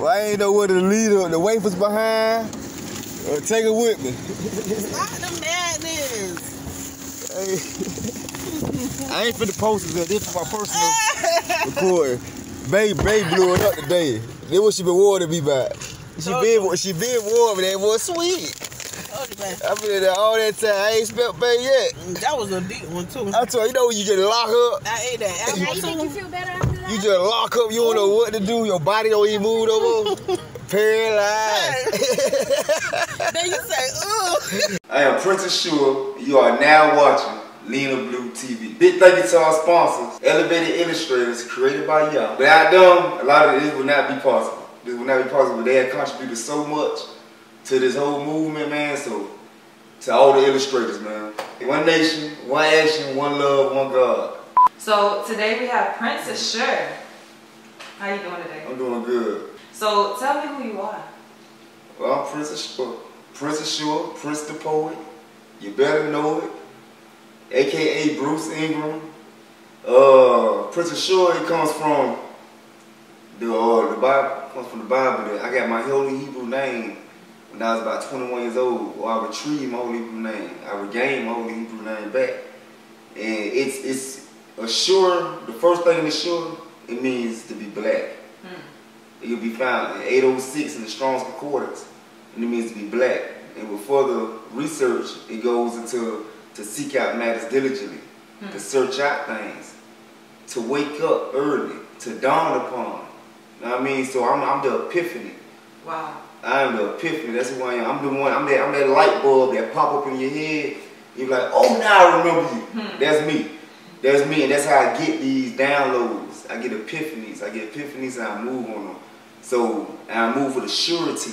Well, I ain't know where to lead the, the wafers behind. Or take it with me. Stop the madness. Hey. I ain't finna post it. This is my personal recording. Babe, babe blew it up today. This what she been warning me about. She been, she been warning me. That was sweet. Told. I've been there all that time. I ain't smelled babe yet. That was a deep one too. I told you, you know when you just lock up, I ate that Now you think you feel better after that? You just lock up, you don't know what to do, your body don't even move no more. Paralyzed. Then you say, ugh. I am Prince Ashur. You are now watching Lena Blue TV. Big thank you to our sponsors, Elevated Illustrators, created by y'all. Without them, a lot of this would not be possible. This would not be possible. They have contributed so much to this whole movement, man. So, to all the illustrators, man. One nation, one action, one love, one God. So today we have Prince Ashur. How you doing today? I'm doing good. So tell me who you are. Well, I'm Prince Ashur. Prince Ashur, Prince the Poet. You better know it. AKA Bruce Ingram. Uh, Prince Ashur, it comes from the uh, the Bible. Comes from the Bible. I got my holy Hebrew name when I was about 21 years old. Or I retrieved my holy Hebrew name. I regained my holy Hebrew name back. And it's it's Ashur. The first thing in the sure, it means to be black. Hmm. It will be found in 806 in the Strong's Concordance, and it means to be black. And with further research, it goes into to seek out matters diligently, to hmm. search out things, to wake up early, to dawn upon. You know what I mean? So I'm, I'm the epiphany. Wow. I am the epiphany. That's who I am. I'm the one. I'm that. I'm that light bulb that pop up in your head. You're like, oh, now I remember you. Hmm. That's me. That's me, and that's how I get these downloads. I get epiphanies. I get epiphanies, and I move on them. So, and I move with a surety.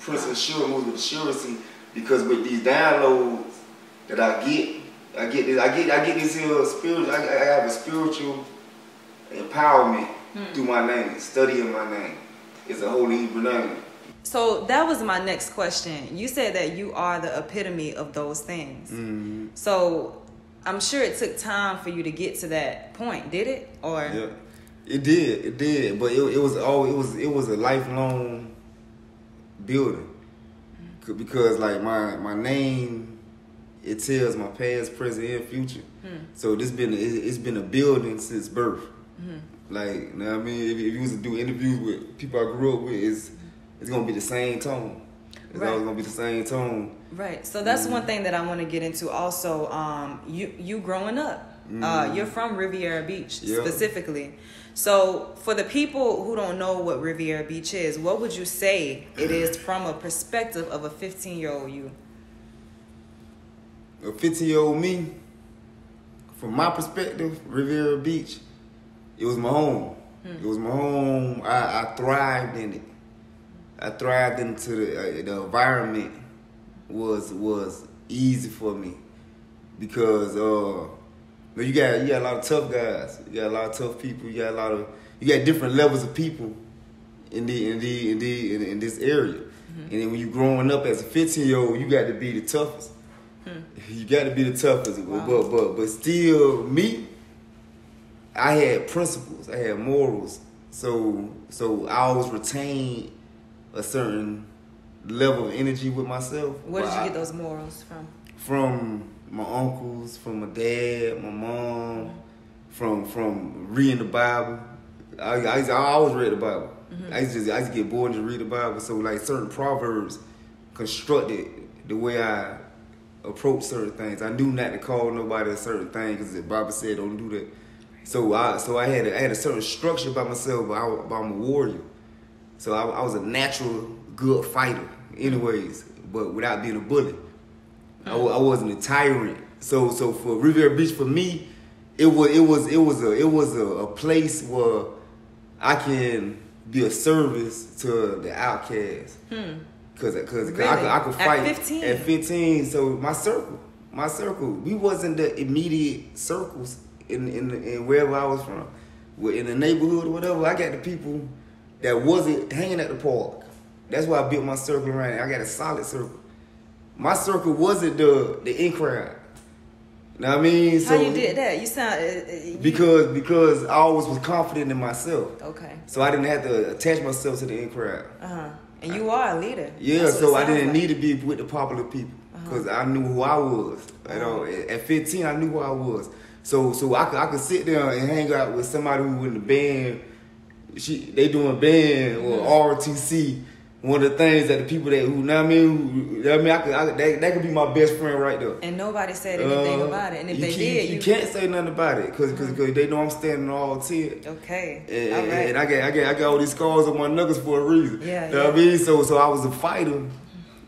Prince Ashur moves with a surety because with these downloads that I get, I get this. I get. I get this here spiritual. I, I have a spiritual empowerment through my name, studying my name. It's a holy Hebrew name. So that was my next question. You said that you are the epitome of those things. Mm-hmm. So I'm sure it took time for you to get to that point, did it? Or Yeah, it did, it did, but it, it was all it was it was a lifelong building C- because like my my name it tells my past, present, and future. Hmm. So this been it, it's been a building since birth. Hmm. Like you know what I mean, if, if you was to do interviews with people I grew up with, it's it's gonna be the same tone. It's Right. always gonna be the same tone. Right. So that's Mm-hmm. one thing that I want to get into. Also, um, you you growing up, uh, you're from Riviera Beach Mm-hmm. Specifically. So for the people who don't know what Riviera Beach is, what would you say it is from a perspective of a 15 year old you? a 15 year old me, from my perspective, Riviera Beach, it was my home. It was my home. I, I thrived in it. I thrived into the, uh, the environment was was easy for me because uh, you, you got you got a lot of tough guys. You got a lot of tough people. You got a lot of you got different levels of people in the in the in the in, in this area. And then when you're growing up as a 15 year old, you got to be the toughest. You got to be the toughest. Wow. But but but still, me, I had principles. I had morals. So so I always retained a certain level of energy with myself. Where did you I- get those morals from? from my uncles, from my dad, my mom, from from reading the Bible. I, I, used- I always read the Bible. Mm-hmm. I used to just, I used to get bored and just read the Bible. So like certain proverbs constructed the way I approach certain things. I knew not to call nobody a certain thing because the Bible said don't do that. So I so I had a, I had a certain structure by myself, I, but I'm a warrior. So I, I was a natural good fighter, anyways, but without being a bully. I, I wasn't a tyrant. So so for Riviera Beach for me, it was it was it was a it was a, a place where I can be a service to the outcast. Cause, cause, 'cause I, could, I Hmm. Really? could At fight 15? At 15, so my circle, my circle, we wasn't the immediate circles in in, in wherever I was from, in the neighborhood or whatever. I got the people that wasn't hanging at the park. That's why I built my circle around. it. I got a solid circle. My circle wasn't the the in crowd. Know what I mean? How you did that? You sound uh, uh, you- Because because I always was confident in myself. okay. So I didn't have to attach myself to the in crowd. Uh huh. And you are a leader. Yeah, so I didn't like. Uh-huh. need to be with the popular people because I knew who I was. You know, at 15, I knew who I was. So so I could I could sit there and hang out with somebody who was in the band. She they doing band or Mm-hmm. ROTC. One of the things that the people that who know what I mean, who, I mean, I could, I, that, that could be my best friend right there. And nobody said anything Uh, about it. And if they did, you, you, can't say nothing about it because because they know I'm standing all ten. Okay. And, All right. and I got I got I got all these scars on my knuckles for a reason. Yeah, You know what I mean? So so I was a fighter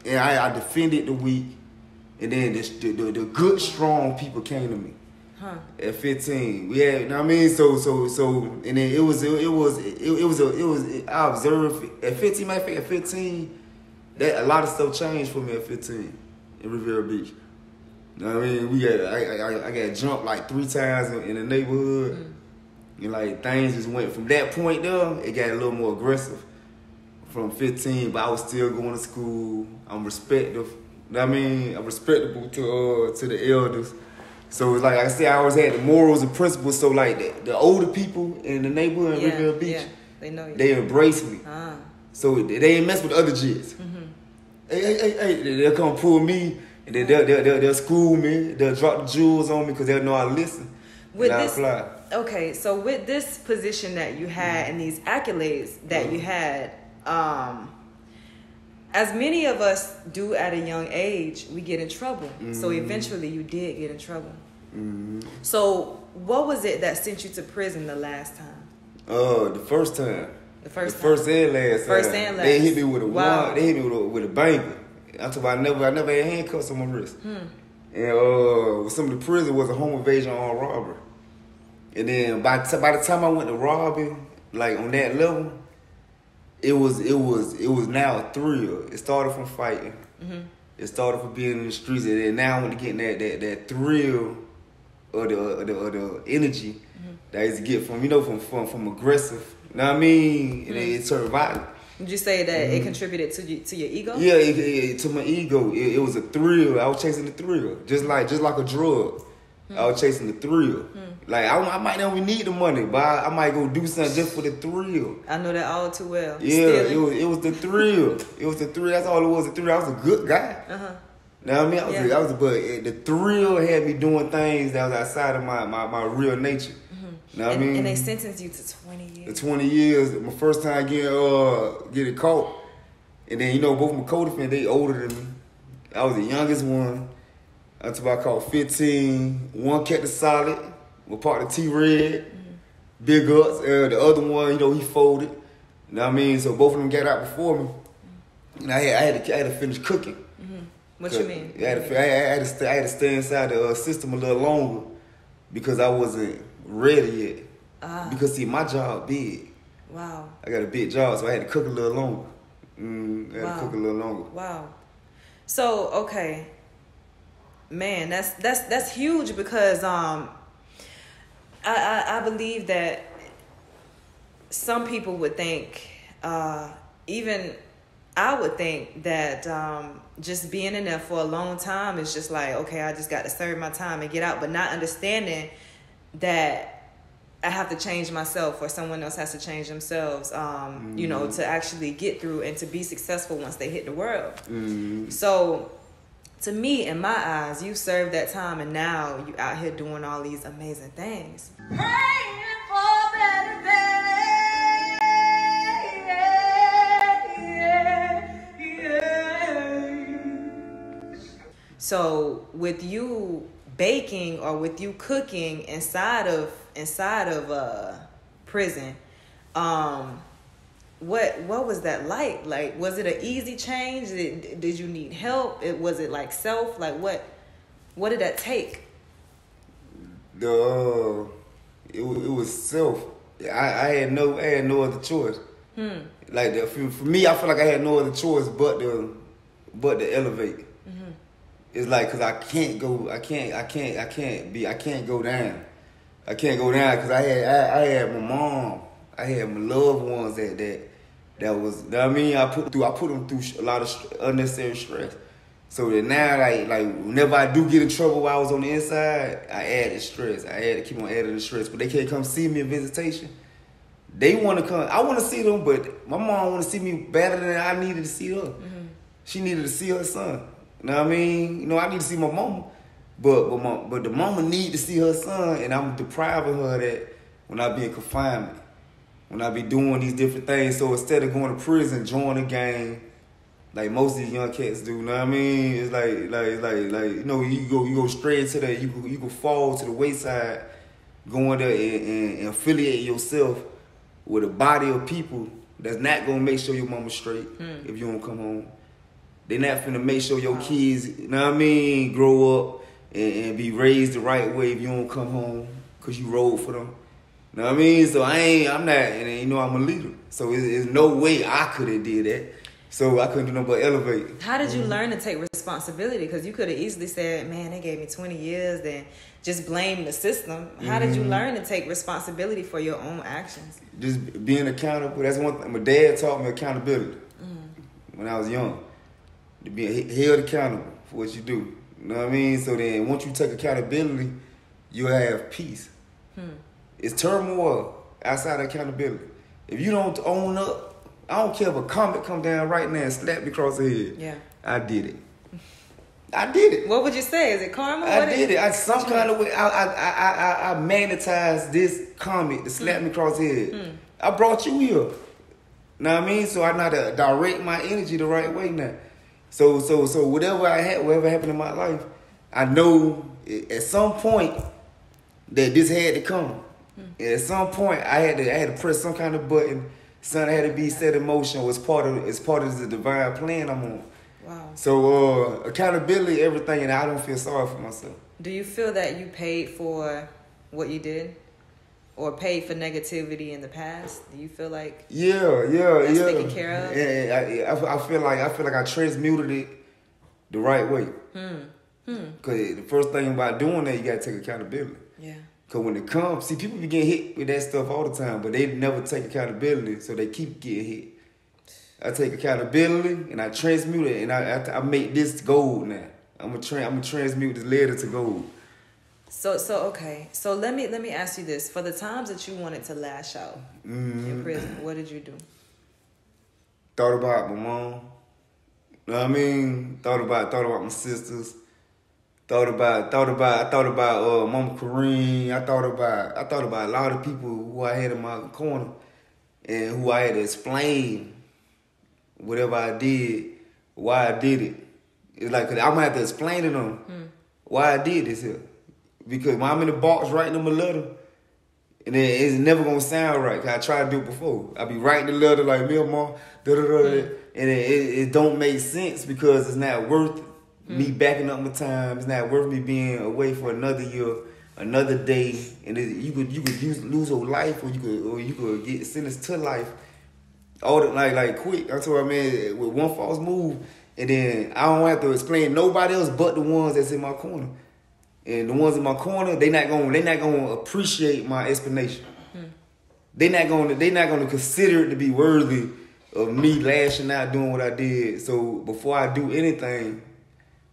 and I, I defended the weak. And then the, the, the, the good strong people came to me huh. at 15. We had, you know what I mean? So so so and then it was it, it was it, it was a it was I observed at 15, matter of fact, at 15, that a lot of stuff changed for me at 15 in Riviera Beach. You know what I mean? We got I I, I got jumped like three times in, in the neighborhood. And like things just went from that point there, it got a little more aggressive from 15, but I was still going to school. I'm respectful. You know what I mean? I'm respectable to uh, to the elders. So it's like I said, I always had the morals and principles. So like the, the older people in the neighborhood in Yeah, Beach, yeah. They know you. they embrace me. ah. So they they ain't mess with other jits. Mm-hmm. Hey, hey, hey, hey, they- they'll come pull me, and then they'll, they'll, they'll, they'll school me. They'll drop the jewels on me because they'll know I listen. With this, okay, so with this position that you had and these accolades that you had, um, as many of us do at a young age, we get in trouble. So eventually, you did get in trouble. So, what was it that sent you to prison the last time? Uh, the first time. The first the time? first and last First time. and They hit me with a Wow. one. They hit me with a, with a banger. I'm talking I never, I never had handcuffs on my wrist. Hmm. And uh, some of the prison was a home invasion on robbery. And then by t- by the time I went to robbing, like on that level, it was it was it was now a thrill. It started from fighting. Mm-hmm. It started from being in the streets, and then now I want to get that that that thrill or the or the, or the energy Mm-hmm. that I used to get from you know from from from aggressive. You know what I mean? And Mm-hmm. it turned violent. Would you say that it contributed to you to your ego? Yeah, it, it, to my ego, it, it was a thrill. I was chasing the thrill, just like just like a drug. I was chasing the thrill. Like I, I might not even need the money, but I, I might go do something just for the thrill. I know that all too well. Yeah, it was it was the thrill. it was the thrill. That's all it was. The thrill. I was a good guy. Uh huh. Know what I mean? I was, Yeah. I was, but the thrill had me doing things that was outside of my my, my real nature. Know what And, I mean? and they sentenced you to twenty years. the. 20 years, my first time getting uh getting caught. And then you know both my co-defendants, they older than me. I was the youngest one. Until I called 15. One kept it solid. Was part of T Red. Big ups. Uh, the other one, you know, he folded. You know what I mean? So both of them got out before me. And I had, I had, to, I had to finish cooking. What you mean? I had, to, I, had, I, had to stay, I had to stay inside the uh, system a little longer because I wasn't ready yet. Ah. Because see, my job big. Wow. I got a big job, so I had to cook a little longer. Mm, I had Wow. to cook a little longer. Wow. So okay, man, that's that's that's huge because um, I I, I believe that some people would think, uh, even I would think that um, just being in there for a long time is just like okay, I just got to serve my time and get out, but not understanding that I have to change myself or someone else has to change themselves, um, you know, to actually get through and to be successful once they hit the world. Mm, So, to me, in my eyes, you served that time and now you out here doing all these amazing things. So, with you baking or with you cooking inside of inside of uh, prison, um, what what was that like? Like, was it an easy change? Did, did you need help? It was it like self? Like what? What did that take? the uh, it, it was self. I, I had no I had no other choice. Hmm. Like the, for, for me, I feel like I had no other choice but to but to elevate. Mm-hmm. It's like because I can't go, I can't, I can't, I can't be, I can't go down. I can't go down because I had I, I had my mom, I had my loved ones that that that was. You know what I mean, I put through, I put them through a lot of unnecessary stress. So that now, like, like whenever I do get in trouble while I was on the inside, I added stress. I had to keep on adding the stress. But they can't come see me in visitation. They want to come. I want to see them, but my mom want to see me better than I needed to see her. Mm-hmm. She needed to see her son. You know what I mean? You know, I need to see my mama. But but my, but the mama need to see her son, and I'm depriving her of that when I be in confinement, when I be doing these different things. So instead of going to prison, join the gang, like most of these young cats do. You know what I mean? It's like like like like you know you go you go straight into that. You go, you go fall to the wayside, going there and, and, and affiliate yourself with a body of people that's not gonna make sure your mama's straight hmm. if you don't come home. They're not finna make sure your kids, you know what I mean, grow up and, and be raised the right way if you don't come home because you rode for them. You know what I mean? So I ain't, I'm not, and you know I'm a leader. So it's, it's no way I could have did that. So I couldn't do nothing but elevate. How did you mm-hmm. learn to take responsibility? Because you could have easily said, "Man, they gave me twenty years," then just blame the system. How did you mm-hmm. learn to take responsibility for your own actions? Just being accountable. That's one thing. My dad taught me accountability mm-hmm. when I was young. To be held accountable for what you do. You know what I mean? So then once you take accountability, you'll have peace. Hmm. It's turmoil outside of accountability. If you don't own up, I don't care if a comet come down right now and slap me across the head. Yeah. I did it. I did it. What would you say? Is it karma? I What did it. I some kind of way. I I I I, I magnetized this comet to slap hmm. me across the head. Hmm. I brought you here. Know what I mean? So I know to direct my energy the right way now. So so so whatever I had, whatever happened in my life, I know at some point that this had to come. And at some point, I had to I had to press some kind of button. Something had to be set in motion. Was part of it's part of the divine plan I'm on. Wow. So uh, accountability, everything, and I don't feel sorry for myself. Do you feel that you paid for what you did, or paid for negativity in the past? Do you feel like Yeah, yeah, That's yeah. taken care of? And I, I, I feel like I feel like I transmuted it the right way. Hmm. Cause the first thing about doing that, you gotta take accountability. yeah? Cause when it comes, see, people be getting hit with that stuff all the time, but they never take accountability, so they keep getting hit. I take accountability and I transmute it, and I I, I make this gold now. I'm gonna tra- I'm gonna transmute this letter to gold. So so okay. So let me let me ask you this: for the times that you wanted to lash out Mm-hmm. in prison, what did you do? thought about my mom. Know what I mean? Thought about thought about my sisters. Thought about thought about I thought about uh Mama Kareem. I thought about I thought about a lot of people who I had in my corner and who I had to explain whatever I did, why I did it. It's like, I'm gonna have to explain to them why I did this here. Because when I'm in the box writing them a letter, and then it's never gonna sound right. 'cause I tried to do it before. I be writing the letter like me, mom, da da da, and it, it, it don't make sense because it's not worth me mm. backing up my time. It's not worth me being away for another year, another day, and it, you could you could use, lose your life, or you could or you could get sentenced to life. All the, like like quick. I told her, man, with one false move, and then I don't have to explain nobody else but the ones that's in my corner. And the ones in my corner, they not gonna they not gonna appreciate my explanation. Hmm. They not gonna they not gonna consider it to be worthy of me lashing out doing what I did. So before I do anything,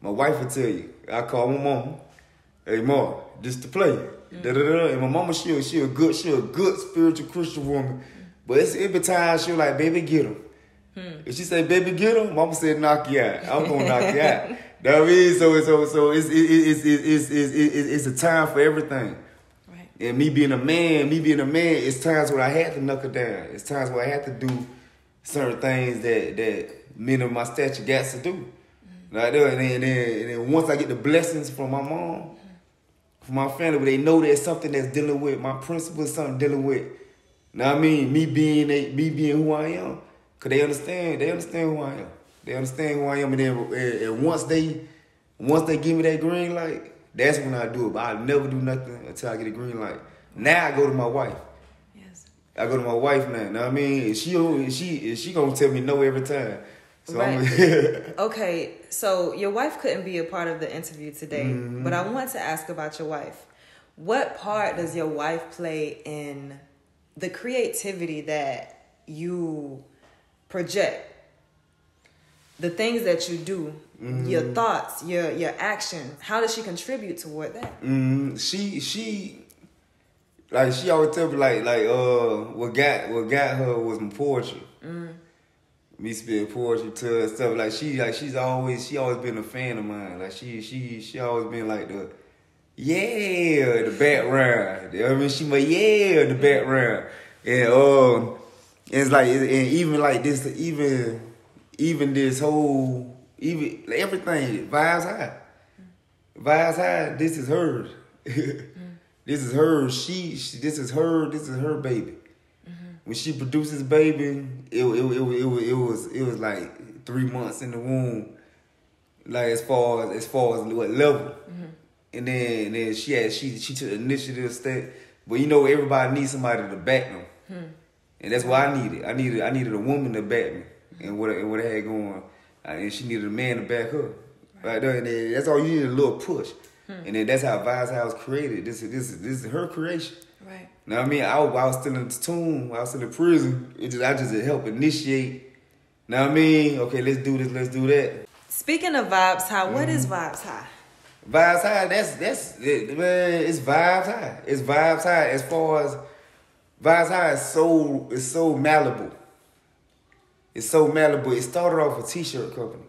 my wife will tell you. I call my mama. Hey mom, just to play. Mm. Da, da, da. And my mama, she a, she a good, she a good spiritual Christian woman. But it's every time she like, baby, get him. Hmm. If she say, baby, get him, mama said, knock you out. I'm gonna knock you out. That means so so so it's it, it, it's it, it's it's it's it's a time for everything. Right. And me being a man, me being a man, it's times where I had to knuckle down. It's times where I had to do certain things that that men of my stature got to do. Like that, and then, and then and then once I get the blessings from my mom, from my family, where they know there's something that's dealing with my principles, something dealing with. Now I mean, me being a, me being who I am, cause they understand, they understand who I am. They understand who I am, and then and, and once they once they give me that green light, that's when I do it. But I never do nothing until I get a green light. Now I go to my wife. Yes. I go to my wife now. Know what I mean? She she she gonna tell me no every time. So I'm Okay, so your wife couldn't be a part of the interview today, Mm-hmm. but I want to ask about your wife. What part does your wife play in the creativity that you project? the things that you do, Mm-hmm. your thoughts, your your actions. How does she contribute toward that? Mm, she she like she always tell me like like uh what got what got her was my poetry. Me spitting poetry to her and stuff like she like she's always she always been a fan of mine. Like she she she always been like the yeah the background. You know I mean? She my yeah the background and um it's like and even like this even even this whole even like everything vibes high. Vibes high. This is hers. This is hers. She, she. This is her. This is her baby. When she produces baby, it it, it, it, it, it was it was like three months in the womb. Like as far as as far as what level, mm-hmm. and then and then she had she she took initiative step. But you know everybody needs somebody to back them, hmm. and that's what I needed. I needed I needed a woman to back me, and what and what I had going, Uh, and she needed a man to back her. Right there, and then that's all you need a little push, hmm. and then that's how Vibes House created. This is this is this is her creation. Now I mean, I, was- I was still in the tomb, I was still in prison. It just I just helped initiate. Now I mean, okay, let's do this, let's do that. Speaking of vibes high, what Mm-hmm. is vibes high? Vibes high. That's that's it, man. It's vibes high. It's vibes high. As far as vibes high is so it's so malleable. It's so malleable. It started off a t-shirt company.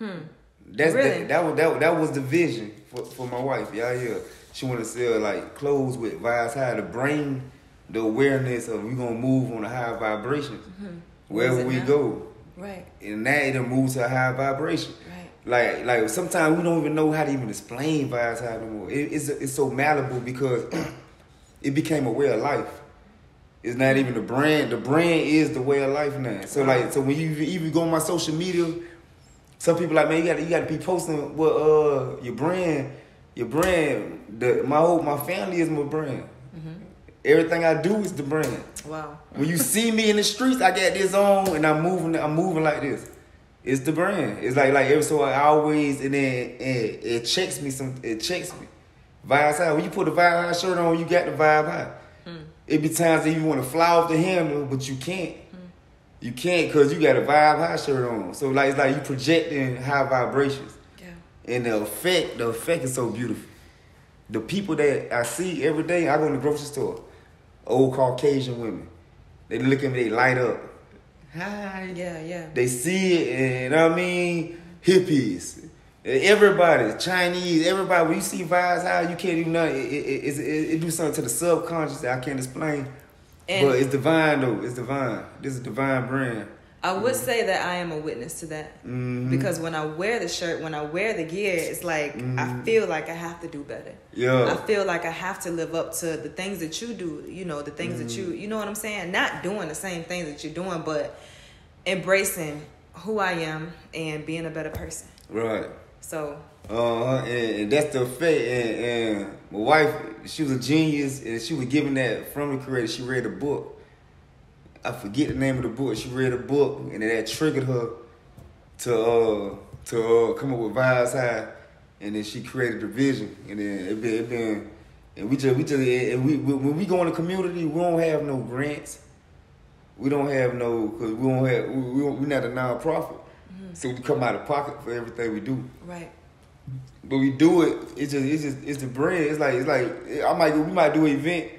That's Hmm. Really? that, that was that, that was the vision for, for my wife. Yeah, yeah. She want to sell like clothes with vibes high to bring the awareness of we gonna move on a high vibration wherever Mm-hmm. Where is it we now? go. Right. And that it done moved to a high vibration. Right. Like like sometimes we don't even know how to even explain vibes high anymore. It, it's it's so malleable because it became a way of life. It's not even the brand. The brand is the way of life now. So like so when you even go on my social media, some people like man you got you got to be posting what uh your brand your brand. The my whole my family is my brand. Mm-hmm. Everything I do is the brand. Wow. When you see me in the streets, I got this on and I'm moving. I'm moving like this. It's the brand. It's like like every so I always and then it, it checks me some. It checks me. Vibes high. When you put the vibe high shirt on, you got the vibe high. Mm. It be times that you want to fly off the handle, but you can't. Mm. You can't because you got a vibe high shirt on. So like it's like you projecting high vibrations. And the effect, the effect is so beautiful. The people that I see every day, I go in the grocery store, old Caucasian women. They look at me, they light up. Hi. Yeah. Yeah. They see it, and you know what I mean? Hippies. Everybody, Chinese, everybody. When you see vibes how you can't even know. It, it, it, it, it do something to the subconscious that I can't explain. And- but it's divine though. It's divine. This is divine brand. I would say that I am a witness to that Mhm. because when I wear the shirt, when I wear the gear, it's like I feel like I have to do better. Mm-hmm. Yeah. I feel like I have to live up to the things that you do. You know, the things that you, you know what I'm saying. Not doing the same things that you're doing, but embracing who I am and being a better person. Right. So Uh, and, and that's the effect. And, and my wife, she was a genius, and she was giving that from the creator. She read a book. I forget the name of the book. She read a book, and it that triggered her to uh to uh, come up with vibes high, and then she created the vision. And then it been, it been and we just we just and we, we when we go in the community, we don't have no grants. We don't have no because we don't have we we we not a nonprofit, so we come out of pocket for everything we do. right, But we do it. It's just it's just it's the brand. It's like it's like I might we might do an event.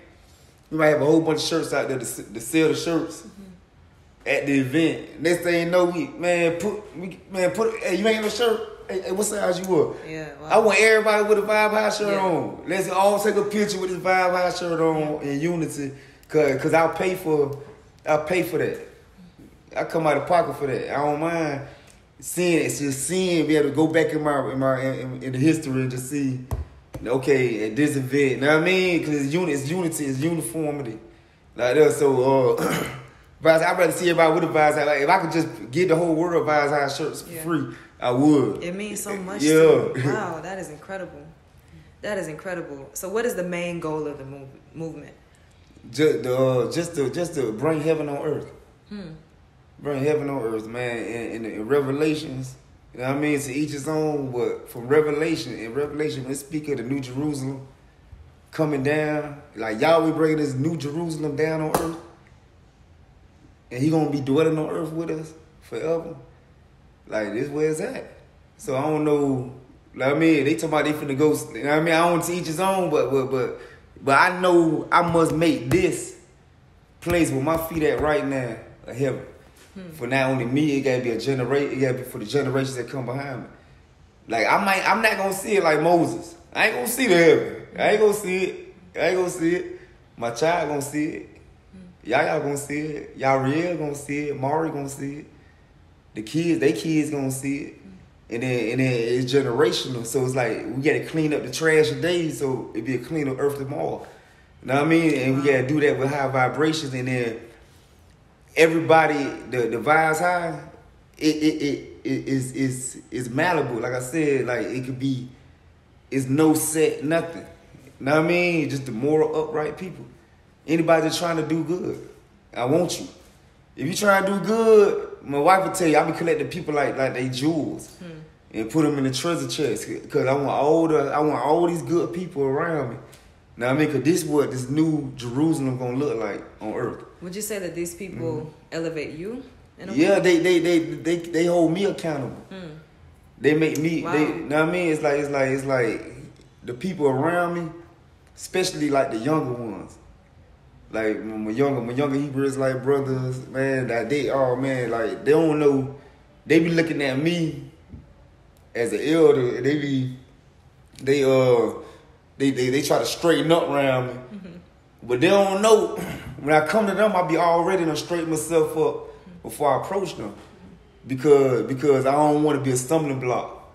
We might have a whole bunch of shirts out there to, to sell the shirts mm-hmm. at the event. Next thing you know, we man put we, man put hey you ain't no shirt. Hey, hey, what size you were? yeah. I want everybody with a Vibe High shirt Yeah. on. Let's all take a picture with this Vibe High shirt on in unity, cause cause I'll pay for I'll pay for that. I come out of pocket for that. I don't mind seeing it. It's just seeing, be able to go back in my in my in, in the history and just see. Okay, at this event, you know what I mean? Because it's, uni- it's unity, it's uniformity. Like that. So, uh, Vibes, I'd rather see everybody with a Vibes Like, if I could just get the whole world Vibes High shirts Yeah. free, I would. It means so much. Yeah. To. Wow, that is incredible. That is incredible. So, what is the main goal of the move, movement? just the uh, just to just to bring heaven on earth. Hmm. Bring heaven on earth, man. In, in, in Revelations, you know what I mean. To each his own, but from Revelation, in Revelation, when it speak of the New Jerusalem coming down, like Yahweh bringing this New Jerusalem down on earth, and He gonna be dwelling on earth with us forever. Like this where it's at. So I don't know. Like I mean, they talk about they finna go. You know what I mean, I don't teach his own, but but but but I know I must make this place where my feet at right now a heaven. Hmm. For not only me, it gotta be a generate. It gotta be for the generations that come behind me. Like I might, I'm not gonna see it like Moses. I ain't gonna see the heaven. I ain't gonna see it. I ain't gonna see it. My child gonna see it. Hmm. Y'all y'all gonna see it. Y'all real gonna see it. Mari gonna see it. The kids, they kids gonna see it. Hmm. And then and then it's generational. So it's like we gotta clean up the trash today so it be a cleaner earth tomorrow. You know what I mean? And we gotta do that with high vibrations and then everybody the the vibes high, it it, it, it is is is malleable. Like I said, like it could be it's no set nothing. You know what I mean? Just the moral upright people. Anybody that's trying to do good. I want you. If you trying to do good, my wife will tell you I be collecting people like like they jewels hmm. and put them in the treasure chest because I want all the I want all these good people around me. Now I mean, cause this is what this new Jerusalem gonna look like on earth. Would you say that these people elevate you? In a Mm-hmm. Yeah, they they they they they hold me accountable. Mm. They make me. Wow. They, know what I mean? It's like it's like it's like the people around me, especially like the younger ones. Like my younger my younger Hebrews like brothers, man, that they oh man, like they don't know. They be looking at me as an elder, they be they uh they they, they try to straighten up around me. Mm-hmm. But they don't know. When I come to them, I be already to straighten myself up before I approach them, because because I don't want to be a stumbling block.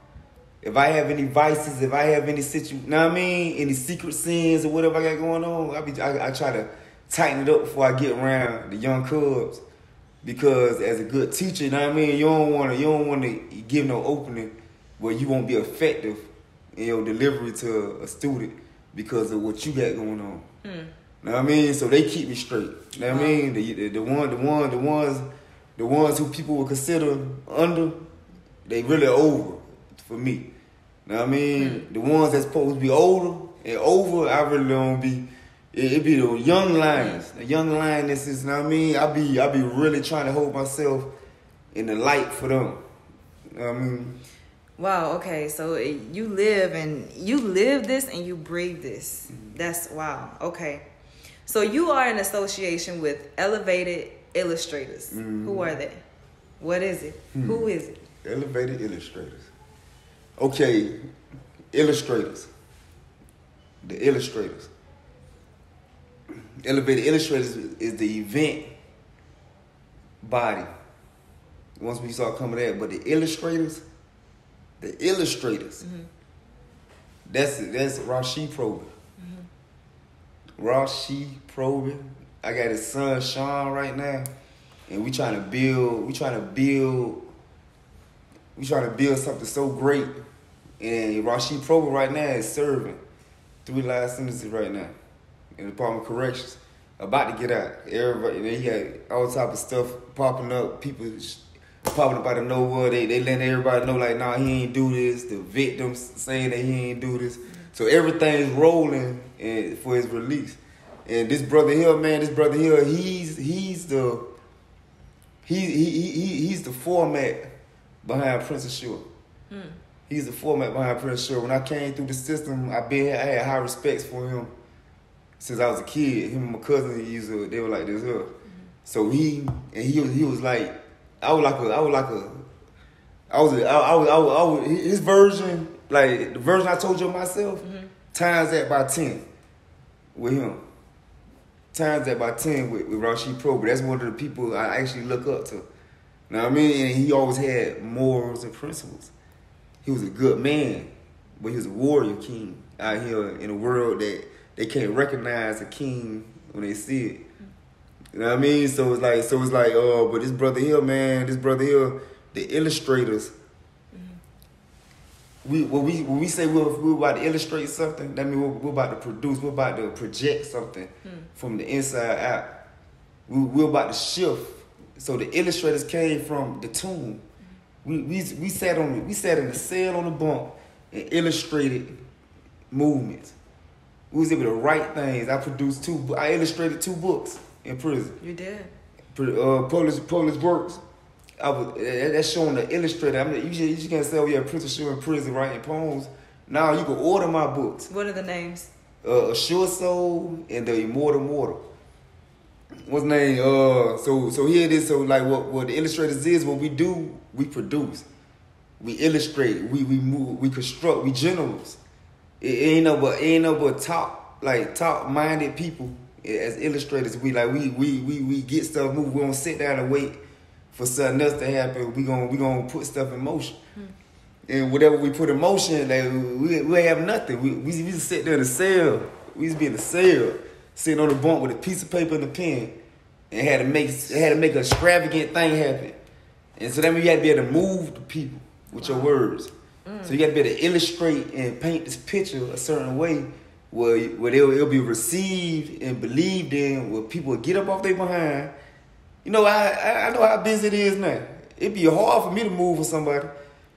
If I have any vices, if I have any situ, know what I mean, any secret sins or whatever I got going on, I be I, I try to tighten it up before I get around the young cubs, because as a good teacher, you know what I mean, you don't want to you don't want to give no opening where you won't be effective in your delivery to a student because of what you got going on. You know what I mean? So they keep me straight. You know what I mean? The, the the one the one the ones the ones who people would consider under, they really over for me. You know what I mean? Hmm. The ones that's supposed to be older and over, I really don't be. It, it be the young lions, the young lionesses. You know what I mean? I be I be really trying to hold myself in the light for them. You know what I mean? Wow. Okay. So you live and you live this and you breathe this. Mm-hmm. That's wow. Okay. So you are in association with elevated illustrators. Who mm-hmm. are they? What is it? Hmm. Who is it? Elevated illustrators. Okay, illustrators. The illustrators. Elevated illustrators is the event body. Once we start coming there, but the illustrators, the illustrators. That's that's Rashid Probin. Rashid Probin. I got his son Sean right now, and we trying to build. We trying to build we trying to build something so great. And Rashid Probin right now is serving three life sentences right now in the Department of Corrections. About to get out. Everybody, you he had all type of stuff popping up. People popping up out of nowhere. They they letting everybody know like, nah, he ain't do this. The victims saying that he ain't do this. So everything's rolling and for his release. And this brother here, man, this brother here, he's he's the he he he he- he's the format behind Prince Ashur. Hmm. He's the format behind Prince Ashur. When I came through the system, I been I had high respects for him since I was a kid. Him and my cousin, he used to, they were like this here. Mm-hmm. So he and he was he was like I was like a I was like a I was a, I, I was I was, I was his version like the version I told you of myself mm-hmm. times that by ten with him times that by 10 with, with Rashid Pro, but that's one of the people I actually look up to. You know what I mean? And he always had morals and principles. He was a good man, but he was a warrior king out here in a world that they can't recognize a king when they see it. You know what I mean? So it's like, so it's like, oh, but this brother here, man, this brother here, the illustrators. We when we when we say we're, we're about to illustrate something, that means we're, we're about to produce, we're about to project something hmm. from the inside out. We, we're about to shift. So the illustrators came from the tomb. We we we sat on we sat in the cell on the bunk and illustrated movements. We was able to write things. I produced two. I illustrated two books in prison You did. uh, Polish Polish works. I was that- that's showing the illustrator. I mean, you just, you just can't say, "Oh yeah, Prince Ashur in prison writing poems." Now you can order my books, What are the names? uh, Sure Soul and the Immortal Mortal. What's the name? Uh, so so here it is. So like what what the illustrators is, what we do, we produce, we illustrate, we we move, we construct, we generals. It ain't no but ain't no but top like top minded people as illustrators. We like we we we we get stuff moved. We don't sit down and wait for something else to happen. We gonna we gonna put stuff in motion. Hmm. And whatever we put in motion, like we we have nothing. We we, we just sit there in the cell. We just be in the cell, sitting on the bunk with a piece of paper and a pen, and had to make had to make an extravagant thing happen. And so that means you had to be able to move the people with your words. Mm. So you got to be able to illustrate and paint this picture a certain way where, where it'll, it'll be received and believed in, where people get up off their behind. You know, I, I know how busy it is now. It'd be hard for me to move for somebody.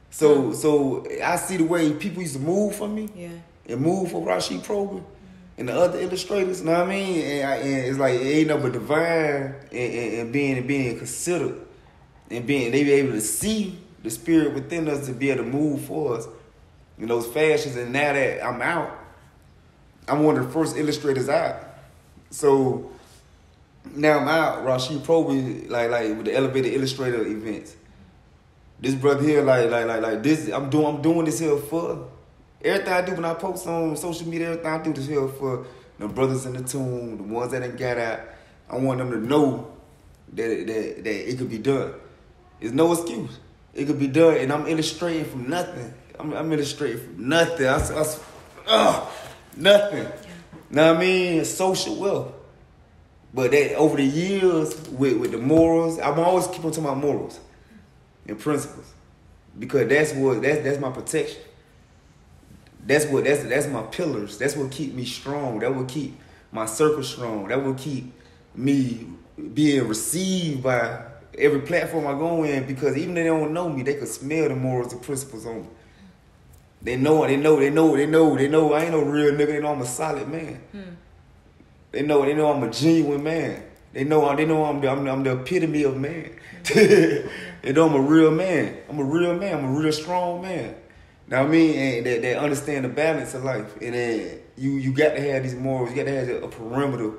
So hmm. so I see the way people used to move for me Yeah. and move for Rashid Program and the other illustrators. You know what I mean? And, I, and it's like it ain't no but divine and, and, and being and being considered and being they be able to see the spirit within us to be able to move for us in those fashions. And now that I'm out, I'm one of the first illustrators out. So now I'm out. Rashid Proby, like like with the elevated illustrator events. This brother here, like like like like this, I'm doing I'm doing this here for everything I do when I post on social media. Everything I do this here for the brothers in the tomb, the ones that ain't got out. I want them to know that that that it could be done. There's no excuse. It could be done, and I'm illustrating from nothing. I'm, I'm illustrating from nothing. I, I, uh, nothing. Know what I mean? Social wealth. But that over the years with, with the morals, I'm always keep on talking about morals and principles. Because that's what that's that's my protection. That's what that's that's my pillars. That's what keep me strong. That will keep my circle strong. That will keep me being received by every platform I go in because even if they don't know me, they can smell the morals and principles on me. They know, they know, they know, they know, they know I ain't no real nigga, they know I'm a solid man. Hmm. They know, they know I'm a genuine man. They know, they know I'm the, I'm, the- I'm the epitome of man. Hmm. they know I'm a real man. I'm a real man. I'm a real strong man. Now I mean, and they, they understand the balance of life, and then you you got to have these morals. You got to have a perimeter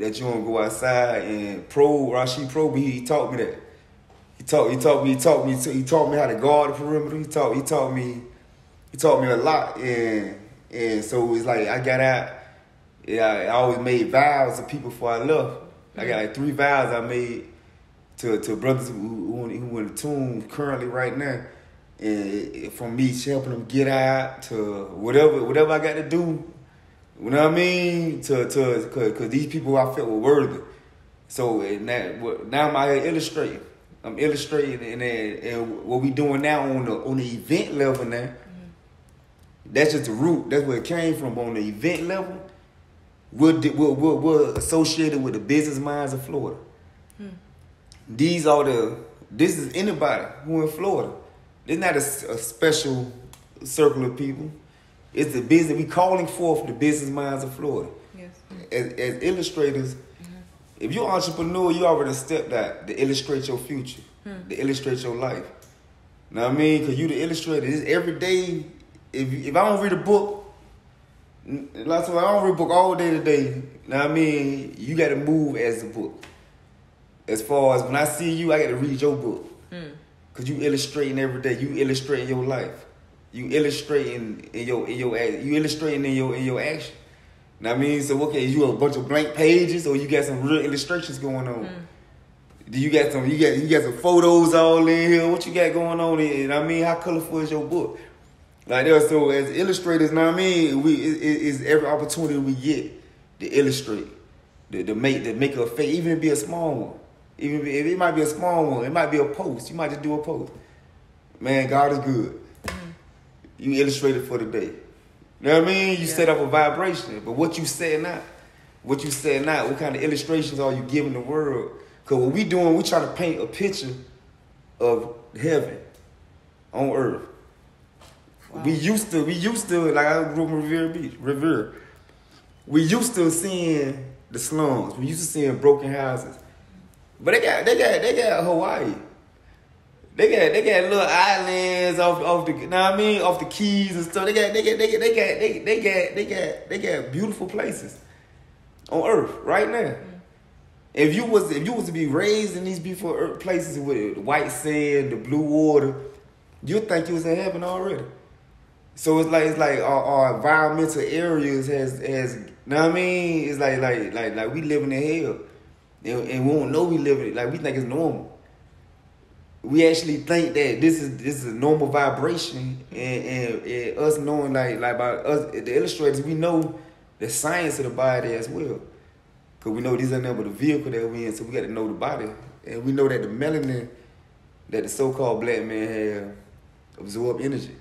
that you don't go outside. And Pro Rashid Pro, he, he taught me that. He taught he taught me he taught me he taught me how to guard the perimeter. He taught he taught me he taught me a lot, and and so it's like I got out. Yeah, I always made vows to people before I left. I got mm-hmm. like three vows I made to to brothers who who, who in the tomb currently right now, and from me helping them get out to whatever whatever I got to do. You know what I mean? To to cause, cause these people I felt were worthy. So and that now I'm out here illustrating. I'm illustrating and, and, and what we doing now on the on the event level now. That's just the root. That's where it came from. But on the event level, we're, we're, we're, we're associated with the business minds of Florida. Hmm. These are the. This is anybody who in Florida. It's not a special circle of people. It's the business. We calling forth the business minds of Florida Yes. as, as illustrators, mm-hmm. if you're an entrepreneur, you already stepped out to illustrate your future, hmm. to illustrate your life. Know what I mean? Because you the illustrator. It's every day. If if I don't read a book, of I don't read a book all day today. What I mean? You got to move as a book. As far as when I see you, I got to read your book. Hmm. Cause you illustrating every day. You illustrating your life. You illustrating in your in your act- you illustrating in your in your action. Now I mean? So okay, you a bunch of blank pages or you got some real illustrations going on. Hmm. Do you got some you got you got some photos all in here? What you got going on in you I mean? How colorful is your book? Like that, so as illustrators, know what I mean? We it, it- it's every opportunity we get to illustrate, to, to make to make a face, even if it be a small one. Even if it, might be a small one, it might be a post. You might just do a post. Man, God is good. Mm-hmm. You illustrated for the day. You know what I mean? You Yeah. set up a vibration, but what you saying out, what you saying out, what kind of illustrations are you giving the world? Cause what we doing, we trying to paint a picture of heaven on earth. We used to, we used to, like I grew up in Revere Beach, Revere. We used to seeing the slums. We used to seeing broken houses. But they got, they got, they got Hawaii. They got they got little islands off off the know what I mean off the keys and stuff. They got they got they got they got they, they got they got they got beautiful places on earth right now. If you was if you was to be raised in these beautiful places with white sand, the blue water, you'd think you was in heaven already. So it's like it's like our, our environmental areas has has know what I mean? It's like like like like we living in hell. And, and we don't know we living it. Like we think it's normal. We actually think that this is this is a normal vibration and, and, and us knowing like like about us the illustrators, we know the science of the body as well. Cause we know these are never the vehicle that we in, so we got to know the body. And we know that the melanin that the so-called black man have absorb energy.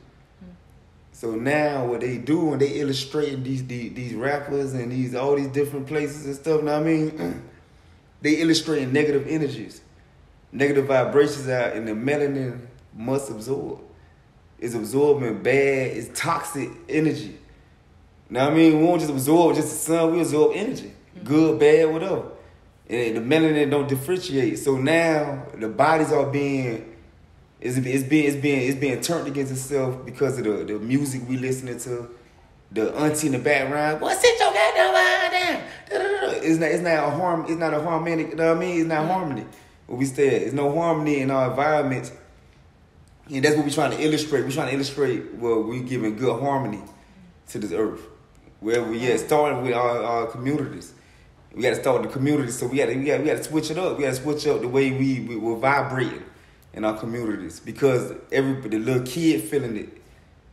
So now what they do when they illustrating these, these these rappers and these all these different places and stuff, know what I mean? they illustrating negative energies, negative vibrations out, and the melanin must absorb. It's absorbing bad, it's toxic energy. Now I mean, we won't just absorb just the sun, we absorb energy, mm-hmm. good, bad, whatever. And the melanin don't differentiate. So now the bodies are being it's, it's being it's being it's being turned against itself because of the, the music we listening to, the auntie in the background. Boy, sit your goddamn mind down. It's not it's not a harm it's not a harmonic. You know what I mean? It's not mm-hmm. harmony. What we said, it's no harmony in our environment, and that's what we're trying to illustrate. We're trying to illustrate well, we're giving good harmony to this earth. Where we at, mm-hmm. starting with our, our communities. We got to start with the community, so we got to we got we got to switch it up. We got to switch up the way we we were vibrating in our communities because every the little kid feeling it,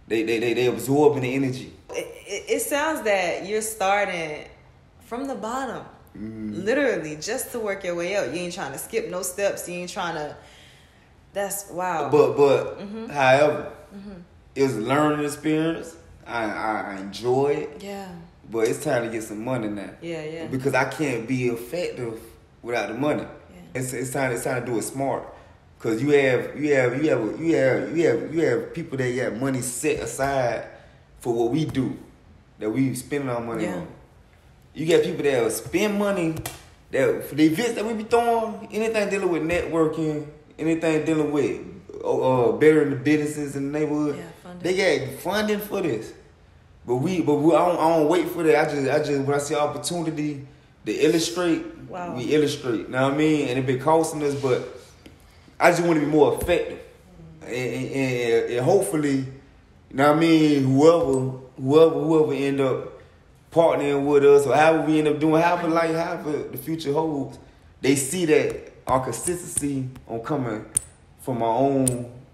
they they they, they absorbing the energy. It, it, it sounds that you're starting from the bottom, mm. literally, just to work your way up. You ain't trying to skip no steps. You ain't trying to. That's wow. But but mm-hmm. however, mm-hmm. it was a learning experience. I, I I enjoy it, yeah, but it's time to get some money now. yeah, yeah. because I can't be effective without the money. Yeah. It's, it's time it's time to do it smart. Cause you have you have you have you have you have you have people that got money set aside for what we do, that we spending our money Yeah. on. You got people that will spend money that for the events that we be throwing, anything dealing with networking, anything dealing with uh, uh bettering the businesses in the neighborhood. Yeah, funding. they got funding for this. But we, but we, I don't, I don't wait for that. I just, I just when I see opportunity to illustrate, Wow. we illustrate. Know what I mean? And it been costing us, but I just want to be more effective, and, and, and, hopefully, you know what I mean. Whoever, whoever, whoever end up partnering with us, or however we end up doing, however like however the future holds, they see that our consistency on coming from our own,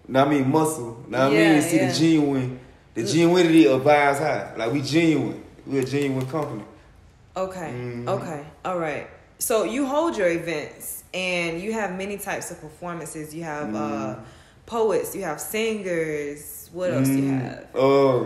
know what I mean, muscle. Know what I mean? See yeah. the genuine, the genuinity of Vibes High. Like we genuine. We're a genuine company. Okay. Mhm. Okay. All right. So you hold your events and you have many types of performances. You have uh, Mm. poets, you have singers. What else do you Mm, have? Uh,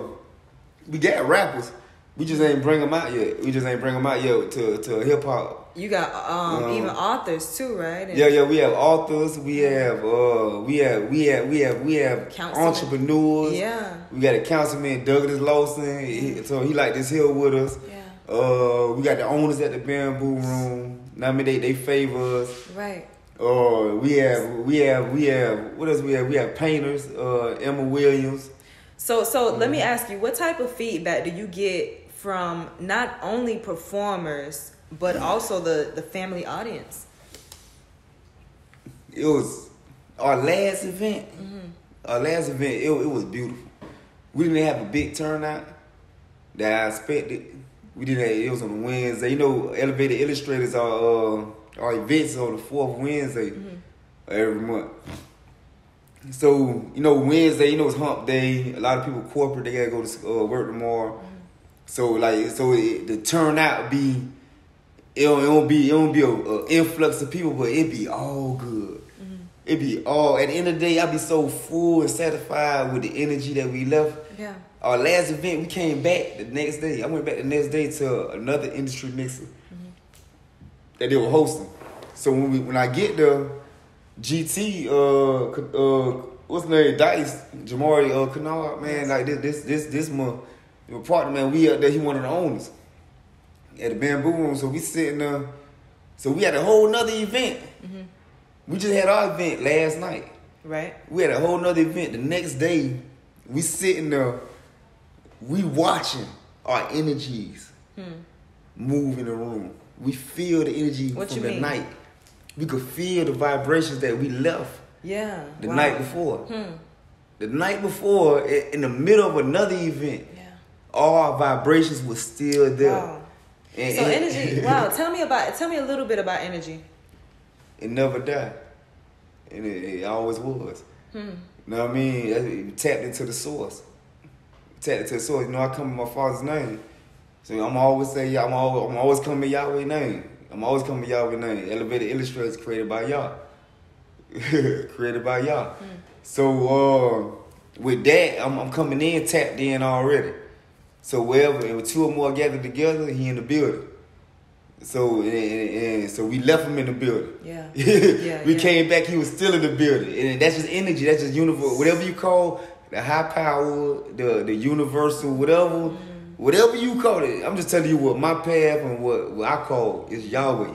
we got rappers. We just ain't bring them out yet. We just ain't bring them out yet to to hip hop. You got um, Um, even authors too, right? And- Yeah, yeah. We have authors. We have uh, we have we have we have we have Councilman. entrepreneurs. Yeah. We got a councilman Douglas Lawson. He, so he like this hill with us. Yeah. Uh, we got the owners at the Bamboo Room. Now, I mean, they they favor us. Right. Uh, we have we have we have what else we have? We have painters. Uh, Emma Williams. So so let Mm. me ask you, what type of feedback do you get from not only performers but also the the family audience? it was our last event. Mm-hmm. Our last event, it, it was beautiful. We didn't have a big turnout that I expected. We didn't. Have, it was on a Wednesday. You know, Elevated Illustrators are uh, our events on the fourth Wednesday Mm-hmm. every month. So you know, Wednesday, you know, it's Hump Day. A lot of people corporate, they gotta go to uh, work tomorrow. Mm-hmm. So like, so it, the turnout be it don't, it don't be it don't be a, a influx of people, but it be all good. It be all at the end of the day, I be so full and satisfied with the energy that we left. Yeah. Our last event, we came back the next day. I went back the next day to another industry mixer that they were hosting. So when we when I get there, GT, uh, uh, what's name, Dice, Jamari, uh, Kennard, man, like this, this, this, this my, my partner, man. We up there, he one of the owners at the Bamboo Room. So we sitting there. So we had a whole nother event. We just had our event last night. Right. We had a whole nother event. The next day, we sitting there, we watching our energies move in the room. We feel the energy What from the mean? night. We could feel the vibrations that we left Yeah. the Wow. night before. Hmm. The night before, in the middle of another event, Yeah. all our vibrations were still there. Wow. And, So and- energy. Wow. Tell me about. Tell me a little bit about energy. it never died. And it, it always was. Hmm. You know what I mean? It tapped into the source. Tapped into the source. You know, I come in my father's name. So I'm always say, I'm always, I'm always coming in Yahweh name. I'm always coming in Yahweh name. Elevated Illustrators created by Yah. created by Yah. So uh, with that, I'm, I'm coming in tapped in already. So wherever, if two or more gathered together, he in the building. So and, and, and so we left him in the building. Yeah. yeah we yeah. came back, he was still in the building. And that's just energy, that's just universal. Whatever you call the high power, the the universal, whatever, Mm-hmm. whatever you call it. I'm just telling you what my path and what, what I call is Yahweh.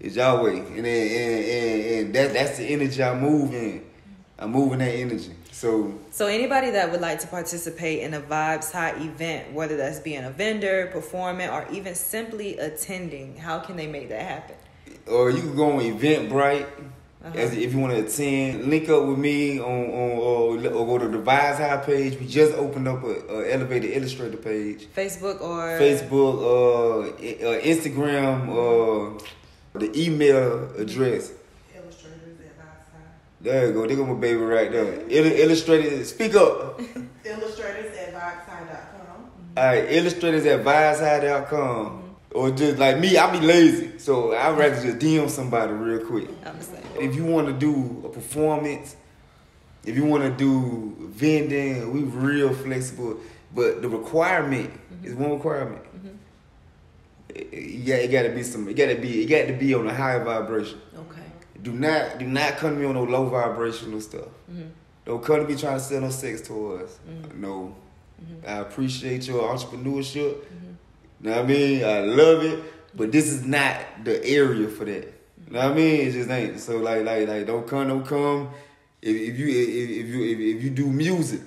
It's Yahweh. And, and, and, and that that's the energy I move in. I'm moving that energy. So So anybody that would like to participate in a Vibes High event, whether that's being a vendor, performing, or even simply attending, how can they make that happen? or you can go on Eventbrite Uh-huh. as if you want to attend. Link up with me on, on or, or go to the Vibes High page. We just opened up a, a elevated illustrator page. Facebook or Facebook, uh, uh, Instagram, uh, the email address. Illustrators at Vibes There you go. There go my baby right there. Illu- illustrated. Speak up. Illustrators at vibeside.com. All right, illustrators at visehigh.com. Or just like me, I be lazy. So I'd rather just DM somebody real quick. I'm the same. If you want to do a performance, if you want to do vending, we real flexible. But the requirement mm-hmm. is one requirement. Mm-hmm. Yeah, it gotta be some. It gotta be. It got to be on a higher vibration. Okay. Do not do not come to me on no low vibrational stuff. Mm-hmm. Don't come to me trying to sell no sex toys. No. I appreciate your entrepreneurship. Know what I mean? I love it, but this is not the area for that. Know what I mean? It just ain't. So like like like don't come, don't come. If, if you if, if you if, if you do music,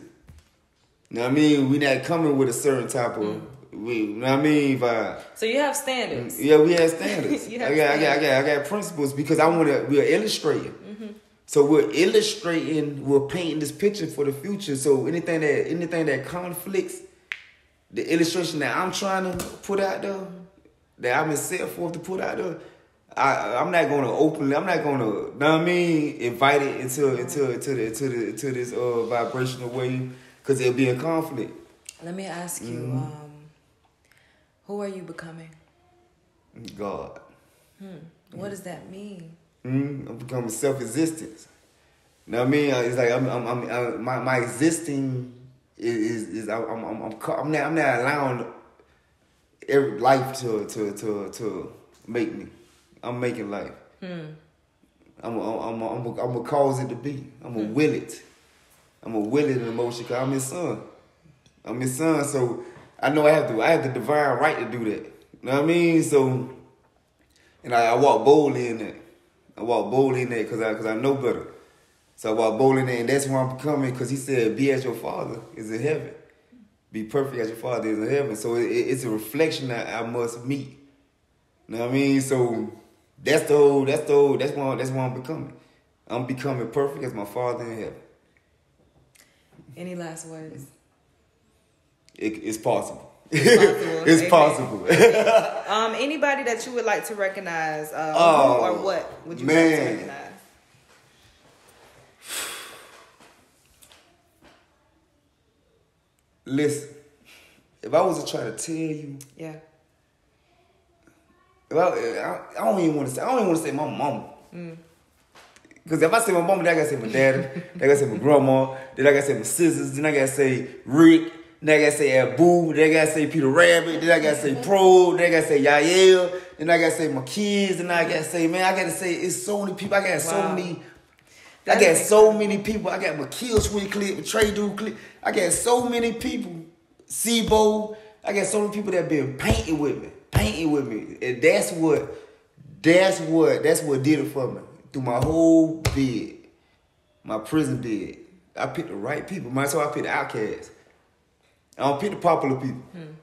know what I mean? We not coming with a certain type of mm. we know what I mean vibe. So you have standards. Mm, yeah, we have standards. You I, have got, I got, I got, I got principles because I want to. We're illustrating. Mm-hmm. So we're illustrating. We're painting this picture for the future. So anything that anything that conflicts the illustration that I'm trying to put out there, that I've been set forth to put out there. I, I'm not gonna openly. I'm not gonna, know what I mean, invite it into into into the to the to this uh vibrational wave because it'll be in conflict. Let me ask you, Mm-hmm. um, who are you becoming? God. Hmm. What does that mean? Mm, I'm becoming self-existence. You know what I mean? Uh, It's like I'm, I'm, I'm, i my, my existing is, is, is I'm, I'm, I'm, I'm, not, I'm not allowing every life to, to, to, to make me. I'm making life. Hmm. I'm, I'm, I'm, I'm, I'm gonna cause it to be. I'm gonna hmm. will it. I'm gonna will it in emotion because I'm his son. I'm his son, so I know I have to. I have the divine right to do that. You know what I mean? So, and I, I walk boldly in that. I walk boldly in that because I, cause I know better. So I bowling in and that's where I'm becoming. Because he said, "Be as your father is in heaven. Be perfect as your father is in heaven." So it, it- it's a reflection that I must meet. You know what I mean? So that's the whole. That's the whole. That's why. That's why I'm becoming. I'm becoming perfect as my father in heaven. Any last words? It, it's possible. possible. it's possible. Um, anybody that you would like to recognize, uh, who Oh, or what would you like to man. recognize? Listen, if I was to try to tell you, Yeah. if I, I, I don't even want to say. I don't even want to say my mama. Because if I say my mama, then I gotta say my daddy, then I gotta say my grandma, then I gotta say my sisters, then I gotta say Rick, then I gotta say Abu, then I gotta say Peter Rabbit, then I gotta say Pro, then I gotta say Yael, then I gotta say my kids, then I gotta say, man, I gotta say it's so many people. I got so many. That I got so many people. I got my Kill Sweet clip, my Trey Dude clip. I got so many people. Sibo. I got so many people that been painting with me, painting with me, and that's what, that's what, that's what did it for me through my whole bid. my prison bed. I picked the right people. Man, so I picked the outcasts. I don't pick the popular people. Hmm.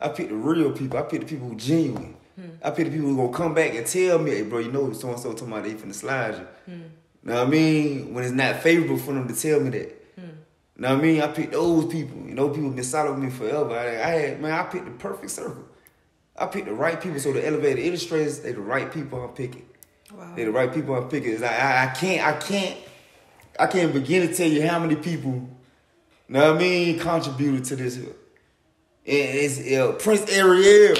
I pick the real people. I pick the people who genuine. Hmm. I pick the people who gonna come back and tell me, hey, bro, you know so and so talking about they finna slide you. Hmm. Know what I mean? When it's not favorable for them to tell me that. Know what I mean? I picked those people. You know, people been solid with me forever. I, I had, man, I picked the perfect circle. I picked the right people. So the elevator illustrators, they the right people I'm picking. Wow. They the right people I'm picking. It's like, I, I can't, I can't, I can't begin to tell you how many people, know what I mean, contributed to this. And it's uh, Prince Ariel.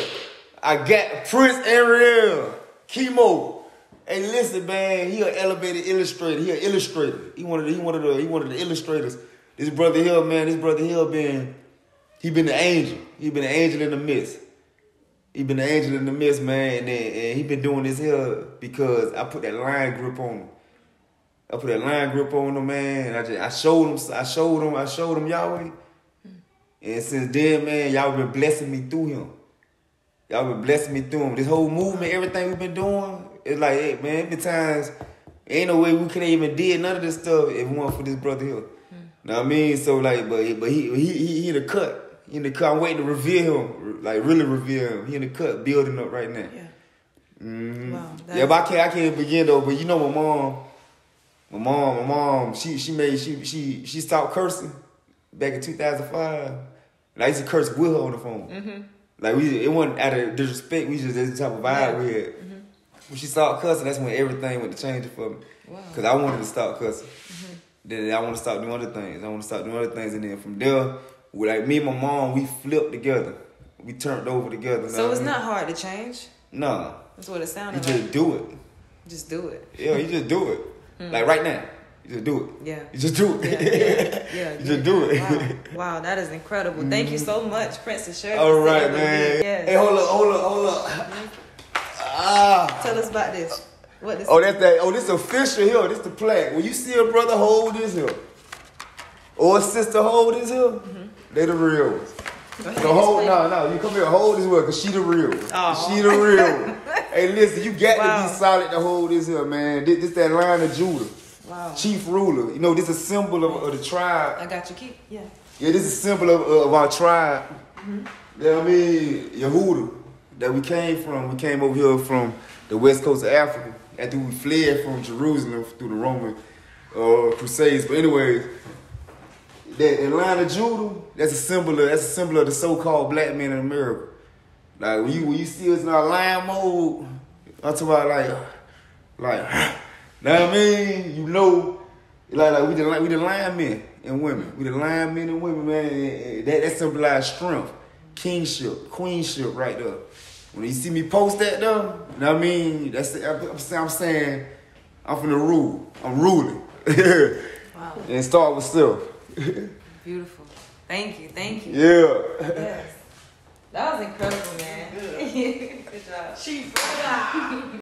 I got Prince Ariel. Chemo. Hey, listen, man. He an elevated illustrator. He an illustrator. He wanted, he wanted, the, he of the illustrators. This brother Hill, man. This brother Hill been, he been an angel. He been an angel in the midst. He been an angel in the midst, man, and, and he been doing this here because I put that line grip on him. I put that line grip on him, man. And I just I showed him, I showed him, I showed him Yahweh. And since then, man, y'all been blessing me through him. Y'all been blessing me through him. This whole movement, everything we've been doing, it's like, hey, man, it times, ain't no way we could have even did none of this stuff if it weren't for this brother here. Know what I mean? So like, but but he he he, he in the cut. He in the cut. I'm waiting to reveal him, like really reveal him. He in the cut, building up right now. Yeah. Mhm. Wow, yeah, but I can't I can't begin though. But you know my mom, my mom, my mom, she she made she she she stopped cursing back in 2005. And I used to curse with her on the phone. Mm-hmm. Like we, it wasn't out of disrespect. We just that's the type of vibe we had. When she stopped cussing, that's when everything went to changing for me. Wow. Cause I wanted to stop cussing. Then I want to stop doing other things. I want to stop doing other things, and then from there, we like me and my mom, we flipped together. We turned over together. So it's I mean? not hard to change. No, That's what it sounded you sounded just like. do it. Just do it. Yeah, you just do it. Like right now, you just do it. Yeah. You just do it. yeah, yeah, you just do it. Wow, wow, that is incredible. Thank you so much, Prince Ashur. All right, sitting with me. man. Yes. Hey, hold up, hold up, hold up. Ah. Tell us about this. What? Oh, that's that. Oh, this official here. This the plaque. When you see a brother hold this here, or a sister hold this here, Mm-hmm. they the real ones. So hold, no, no, you come here, hold this one, cause she the real. Aw. She the real. hey, listen, you got Wow. to be solid to hold this here, man. This, this that line of Judah, Wow. chief ruler. You know, this is a symbol of, of the tribe. I got you. Keep. Yeah. Yeah, this is a symbol of, of our tribe. Mm-hmm. You know what I mean? Yehuda, that we came from. We came over here from the west coast of Africa after we fled from Jerusalem through the Roman uh, Crusades. But anyways, that Atlanta Judah, that's a symbol of that's a symbol of the so-called black man in America. Like when you when you see us in our lion mode, I'm talking about like like what I mean? You know like, like we the li- we the lion men and women. We the lion men and women, man. That that symbolize strength, kingship, queenship right there. When you see me post that though, you know what I mean? That's I'm, I'm saying- I'm from I'm rule. I'm ruling. Wow. and start with self. Beautiful. Thank you. Thank you. Yeah. Yes. That was incredible, man. Good job. She